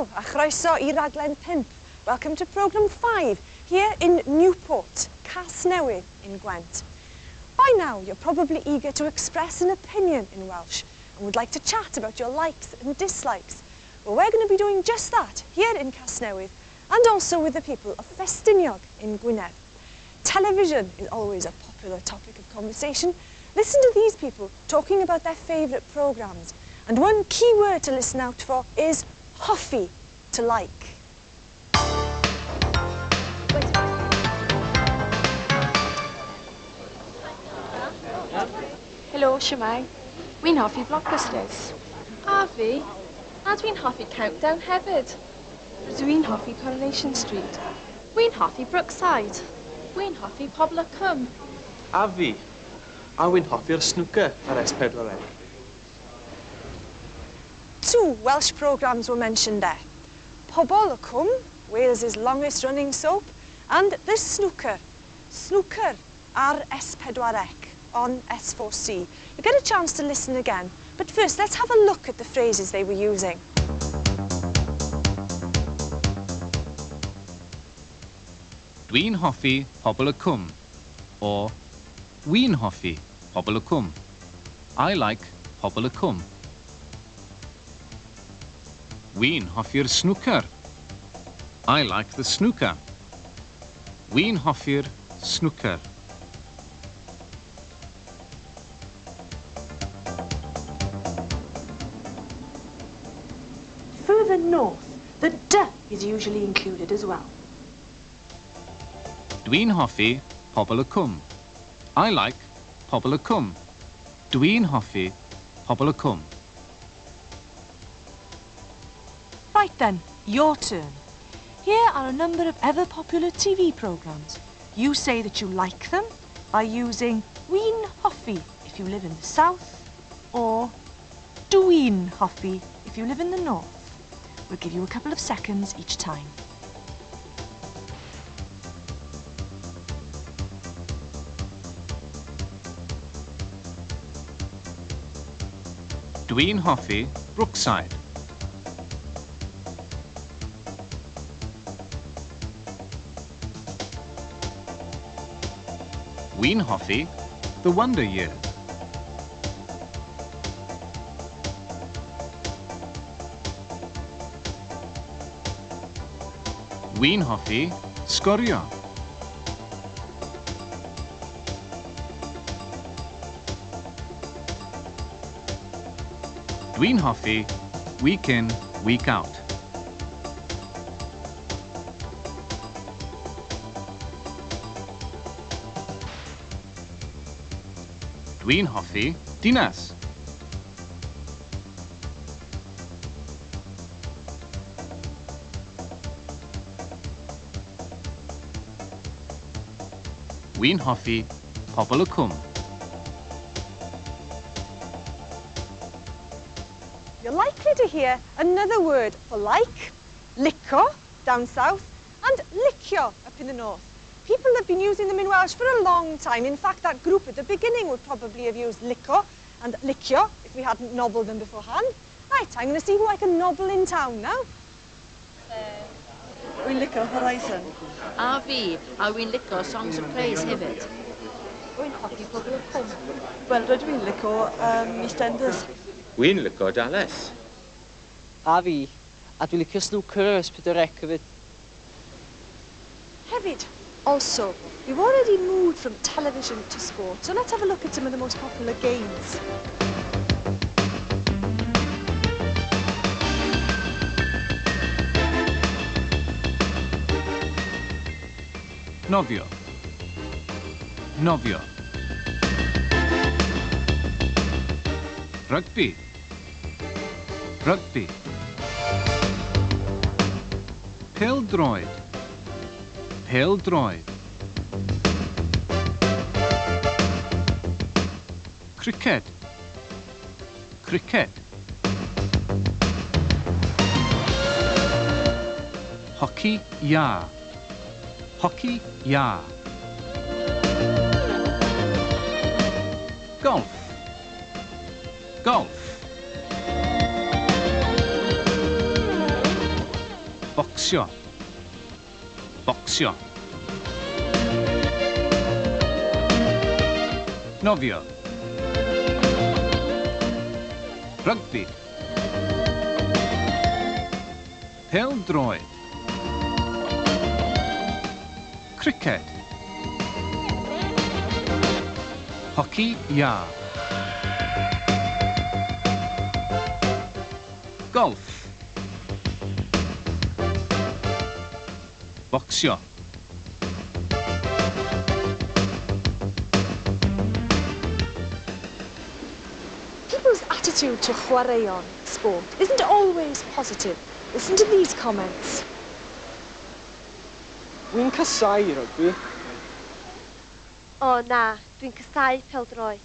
Helo a chroeso i raglen 5. Welcome to programme 5 here in Newport, Casnewydd in Gwent. By now you're probably eager to express an opinion in Welsh and would like to chat about your likes and dislikes. Well we're going to be doing just that here in Casnewydd and also with the people of Festiniog in Gwynedd. Television is always a popular topic of conversation. Listen to these people talking about their favourite programmes. And one key word to listen out for is hoffi to like. Helo, siamai. Wi'n hoffi blockbusters. A fi. A dwi'n hoffi Countdown hefyd. Dwi'n hoffi Coronation Street. Wi'n hoffi Brookside. Wi'n hoffi Pobl y Cwm. A fi. A wi'n hoffi'r snwca ar S4C. Two Welsh programmes were mentioned there. Pobol y Cwm, Wales' longest running soap, and The Snooker, Snooker ar S4C on S4C. You get a chance to listen again, but first let's have a look at the phrases they were using. Dwi'n hoffi cwm, or Wi'n hoffi cwm. I like pobl y. Wi'n hoffi'r snooker. I like the snooker. Wi'n hoffi'r snooker. Further north, the D is usually included as well. Dwi'n hoffi pobl y cwm. I like pobl y cwm. Dwi'n hoffi pobl y cwm. Right then, your turn. Here are a number of ever popular TV programmes. You say that you like them by using Ween Hoffi if you live in the south or Dwi'n Hoffi if you live in the north. We'll give you a couple of seconds each time. Dwi'n hoffi Brookside. Wi'n hoffi The Wonder Years. Sgorio. Dwi'n hoffi Week In, Week Out. Dwi'n hoffi dinas. Wi'n hoffi pobl. You're likely to hear another word for like, lico down south, and licio up in the north. people have been using them in Welsh for a long time. In fact, that group at the beginning would probably have used lico and licio if we hadn't nobbled them beforehand. Right, I'm going to see who I can nobble in town now. Uh, wy'n lico Horizon. A fi, a wy'n lico Songs of Praise hefyd. Wy'n hoffi pobl y cwm. Wel, rydw i'n lico um, EastEnders. Wy'n lico Dallas. A fi, a dwi'n licio Snooker ys pydorec hefyd. Hefyd? Also, we've already moved from television to sport, so let's have a look at some of the most popular games. Nofio. Nofio. Rugby. Rugby. Pêl-droed. Pêl-droed. Cricket. Cricket. Hockey iâ. Hockey iâ. Golf. Golf. Bocsio. Bocsio. Novio. Rugby. Pel droed. Cricket. Hockey iâ. Golf. Bocsio. People's attitude to chwaraeon, sport, isn't always positive. Listen to these comments. Wi'n casau rygbi. O na, dwi'n casau peldroed.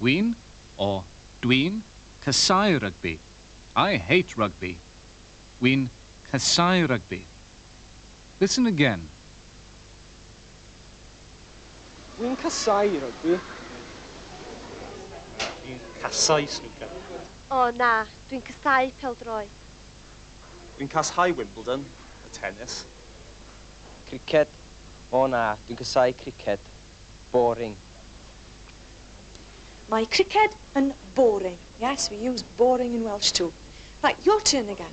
Wi'n or dwi'n casau rugby. I hate rugby. Wi'n casau rugby. Listen again. Wi'n casau rygbi. Fi'n casau snooker. O na, dwi'n casau peldroed. Fi'n casau Wimbledon, y tennis. Cricket. O na, dwi'n casau cricket. Boring. My cricket and boring. Yes, we use boring in Welsh too. Right, your turn again.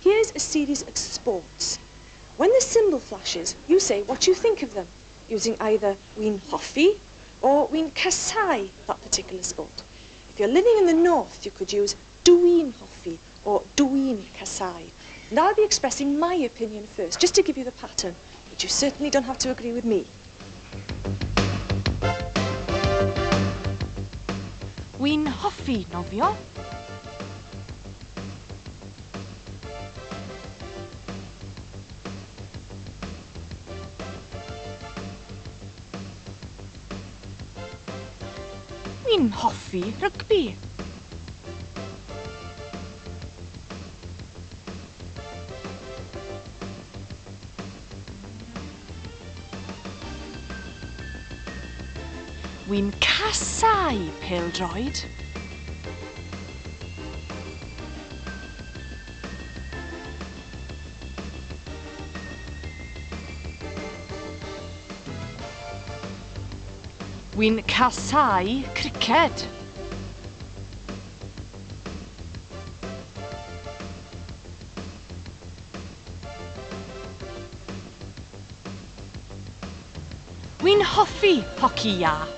Here's a series of sports. When the symbol flashes, you say what you think of them, using either wi'n hoffi or wi'n casau that particular sport. If you're living in the north, you could use dwi'n hoffi or dwi'n casau. And I'll be expressing my opinion first, just to give you the pattern, but you certainly don't have to agree with me. Dwi'n hoffi nofio. Dwi'n hoffi rygbi. Casau pêl-droed. Wi'n casau criced. Wi'n hoffi hoci iâ.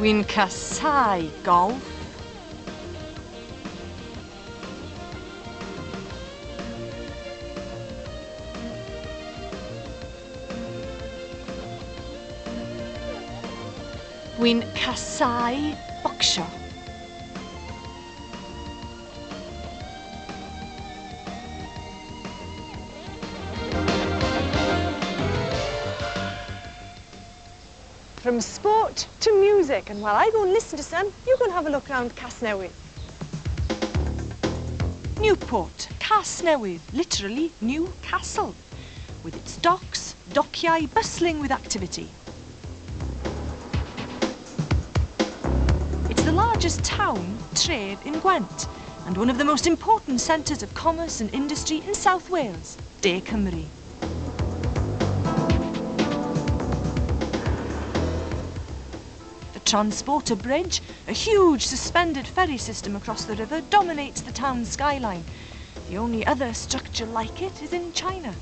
Wi'n casau golf. Wi'n casau bocsio. From sport to music, and while I go and listen to some, you and have a look around Casnewydd. Newport, Casnewydd, literally New Castle, with its docks, dockyau bustling with activity. It's the largest town, trade in Gwent, and one of the most important centres of commerce and industry in South Wales, De Cymru. Transporter Bridge, a huge suspended ferry system across the river, dominates the town's skyline. The only other structure like it is in China.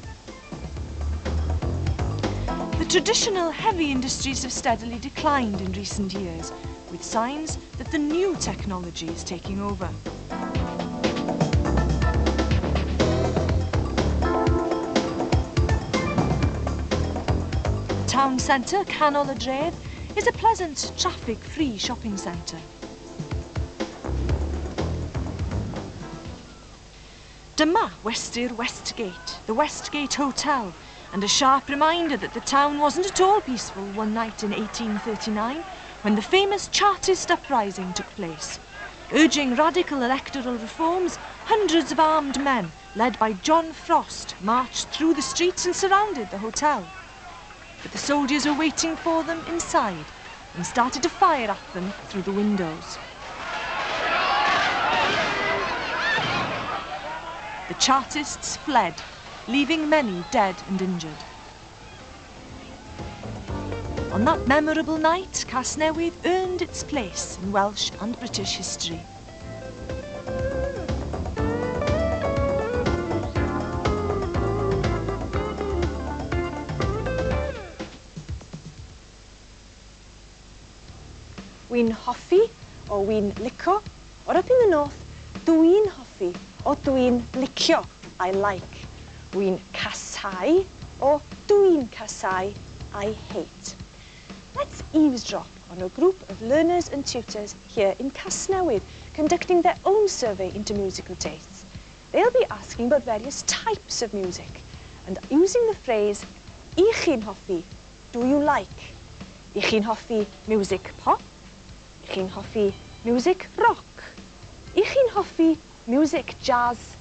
The traditional heavy industries have steadily declined in recent years, with signs that the new technology is taking over. Town centre, Canol y is a pleasant, traffic-free shopping centre. Dyma Westy'r Westgate, the Westgate Hotel, and a sharp reminder that the town wasn't at all peaceful one night in 1839 when the famous Chartist uprising took place. Urging radical electoral reforms, hundreds of armed men, led by John Frost, marched through the streets and surrounded the hotel. But the soldiers were waiting for them inside and started to fire at them through the windows. The Chartists fled, leaving many dead and injured. On that memorable night, Casnewydd earned its place in Welsh and British history. Wi'n hoffi o wi'n lico. Or up in the north, dwi'n hoffi o dwi'n licio. I like. Wi'n casau o dwi'n casau. I hate. Let's eavesdrop on a group of learners and tutors here in Casnewydd conducting their own survey into musical tastes. They'll be asking about various types of music and using the phrase, i chi'n hoffi, do you like? I chi'n hoffi music pop? I chi'n hoffi music rock? I chi'n hoffi music jazz?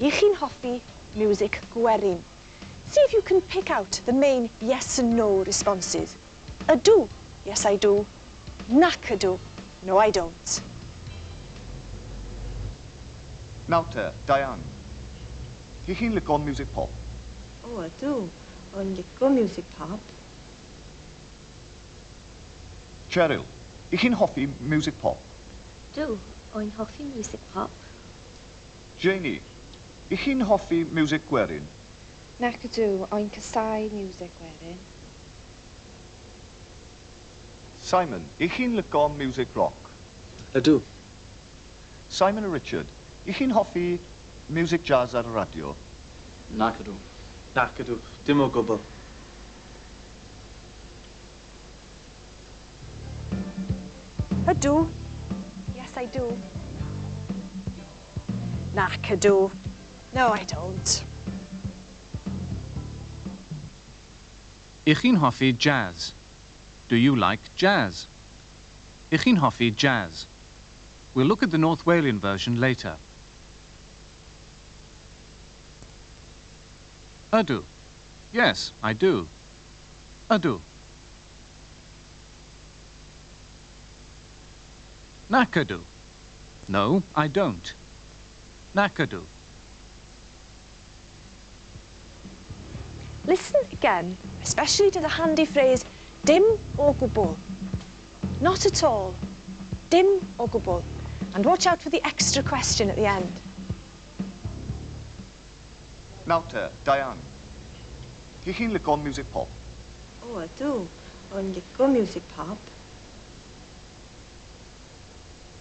I chi'n hoffi music gwerin? See if you can pick out the main yes and no responses. Ydw, yes I do. Nac ydw, no I don't. Nawr te, Diane. Chi chi'n licio music pop? O, ydw. O'n licio music pop. Cheryl, 'Ych chi'n hoffi music pop? Dw, o'n hoffi music pop. Janie, 'ych chi'n hoffi music gwerin? Nac ydw, o'n casau music gwerin. Simon, 'ych chi'n lico music rock? Ydw. Simon a Richard, 'ych chi'n hoffi music jazz ar y radio? Nac ydw. Nac ydw, dim o gwbl. Ydw, yes I do. Nac ydw, no I don't. Ich hoffi jazz? Do you like jazz? Ich hoffi jazz? We'll look at the North Walian version later. Ydw. Yes, I do. Ydw. Nac ydw. No, I don't. Nakadu. Listen again, especially to the handy phrase dim o gwbl. Not at all. Dim o gwbl. And watch out for the extra question at the end. Nawr te, Diane. Chi chi'n licio music pop? O, ydw. O'n licio music pop.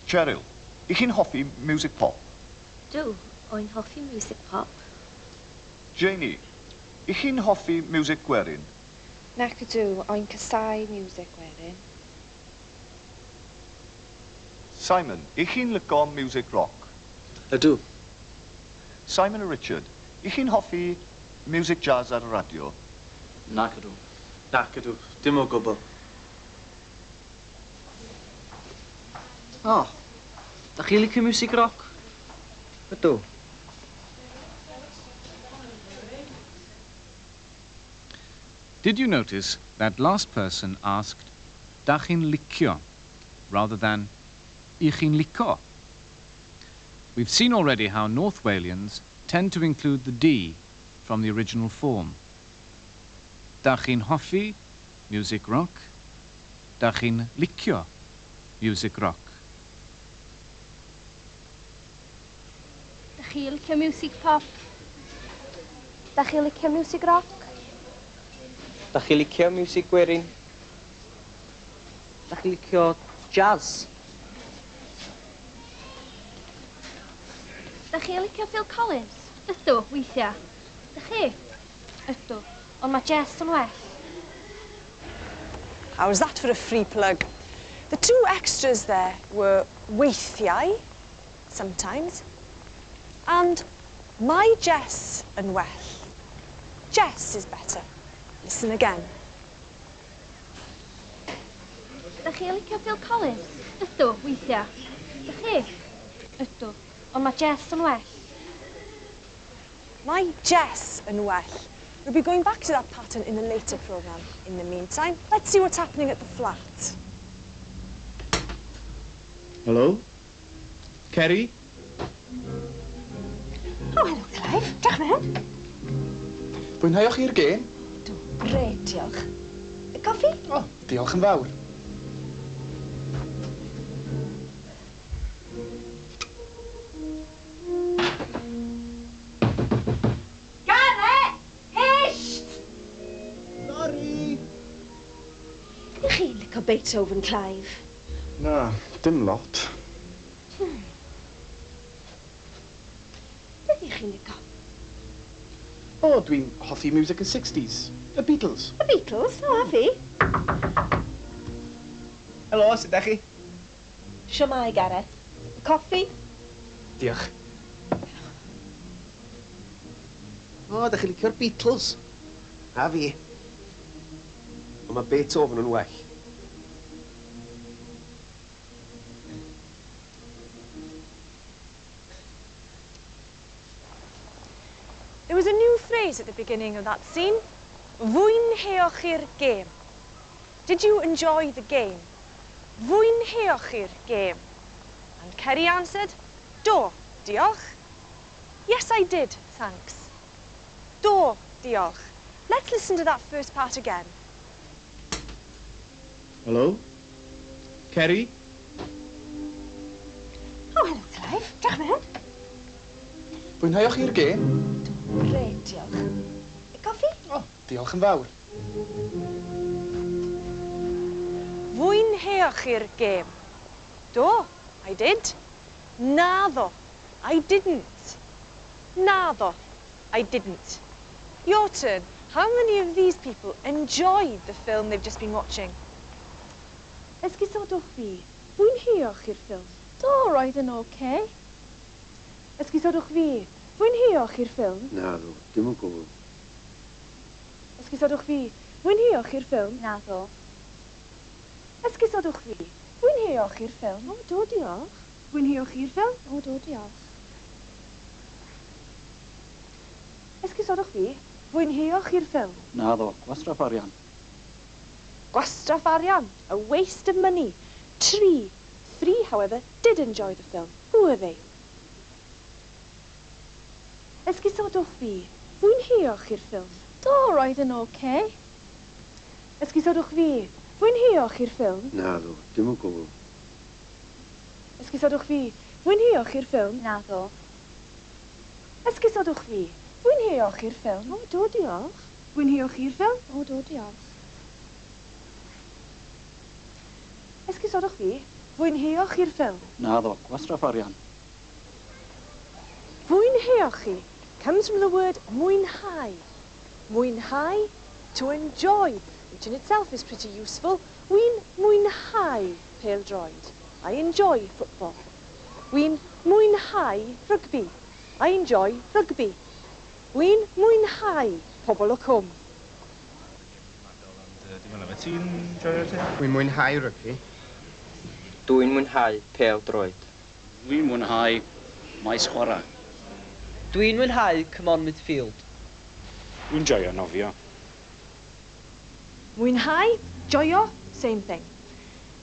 Cheryl, i chi'n hoffi music pop? Dw, o'n hoffi music pop. Janie, i chi'n hoffi music gwerin? Nac ydw, o'n casau music gwerin. Simon, i chi'n lygo music rock? Ydw. Simon a Richard, i chi'n hoffi music jazz ar y radio? Nac ydw. Nac ydw, dim o gwbl. Oh, o, da chi licio music rock? Did you notice that last person asked da chi'n licio rather than i chi'n lico? We've seen already how North Walians tend to include the D from the original form. Dachin hoffi, music rock. Da chi'n licio, music rock. chi licio music pop? Da chi licio music rock? Da chi licio music gwerin? Da chi licio jazz? Da chi licio Phil Collins? Ydw, weithiau. Da chi? Ydw, ond mae Jess yn well. How was that for a free plug? The two extras there were weithiau, sometimes, and my Jess yn well. Jess is better. Listen again. Da chi licio Phil Collins? Ydw, weithiau. Da chi? Ydw, ond mae Jess yn well. My Jess yn well. We'll be going back to that pattern in the later programme. In the meantime, let's see what's happening at the flat. Hello? Kerry? Oh, Clive, Dag, man. Wil je nou hier gaan? Doe, great, Jelg. Koffie? Oh, Jelg en Wouwer. Sorry. Ik ga beetje over een kluif. Nou, dim lot. i chi'n licio? O, oh, dwi'n hoffi music y 60s. Y Beatles. Y Beatles? O, a fi. Helo, sut ydych chi? Siomai, Gareth. Coffi? Diolch. O, ydych chi'n licio'r Beatles? A fi. Ond mae Beethoven yn well. phrase at the beginning of that scene. Fwynheoch i'r gêm. Did you enjoy the game? Fwynheoch i'r gêm. And Kerry answered, Do, diolch. Yes, I did, thanks. Do, diolch. Let's listen to that first part again. Hello? Kerry? Oh, hello, Clive. Diolch, mewn. Fwynheuwch i'r gêm? Grêt, diolch. Y coffi? O, diolch yn fawr. Fwy'n heoch i'r gêm. Do, I did. Naddo, I didn't. Naddo, I didn't. Your turn. How many of these people enjoyed the film they've just been watching? Esgusodwch fi, fwy'n heoch i'r ffilm. Do, roedd yn oce. Okay. Esgusodwch fi, Mwynheoch i'r ffilm? Na, Naddo, dim yn gwbl. Ysgusodwch fi, mwynheoch i'r ffilm? Na, Naddo. Ysgusodwch fi, mwynheoch i'r ffilm? O, do, diolch. Mwynheoch i'r ffilm? O, do, diolch. Ysgusodwch fi, mwynheoch i'r ffilm? Na, Naddo, gwastraff arian. Gwastraff arian, a waste of money. Tree. Three, however, did enjoy the film. Who are they? Esgusodwch fi, mwynheoch i'r ffilm. Do, roedd yn oce. Okay. Esgusodwch fi, mwynheoch i'r ffilm. Na, ddo. dim yn gwbl. Esgusodwch fi, mwynheoch i'r ffilm. Na, ddo. Esgusodwch fi, mwynheoch i'r ffilm. O, do, diolch. Mwynheoch i'r ffilm? O, do, diolch. Esgusodwch fi, mwynheoch i'r ffilm. Na, ddo. gwastraff arian. Fwynheoch chi comes from the word mwynhau. Mwynhau, to enjoy, which in itself is pretty useful. Wi'n mwynhau pêl-droed. I enjoy football. Wi'n mwynhau rugby. I enjoy rugby. Wi'n mwynhau pobl o cwm. Ti'n joio ti? Wi'n mwynhau rygbi. Dwi'n mwynhau pêl-droed. Dwi'n mwynhau maes chwarae. Dwi'n mwynhau Cymon Midfield. Dwi'n joio nofio. Mwynhau, joio, same thing.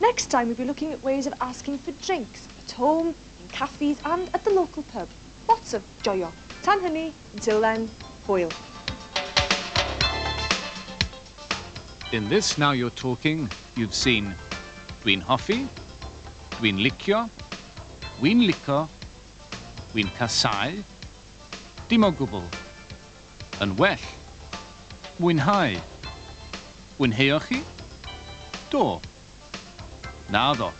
Next time we'll be looking at ways of asking for drinks at home, in cafes and at the local pub. Lots of joio. Tan hynny, until then, hwyl. In this Now You're Talking, you've seen Dwi'n hoffi, Dwi'n licio, Dwi'n lico, Dwi'n casau, dim o gwbl, yn well, mwynhau, mwynheuoch chi? Do. Na ddo.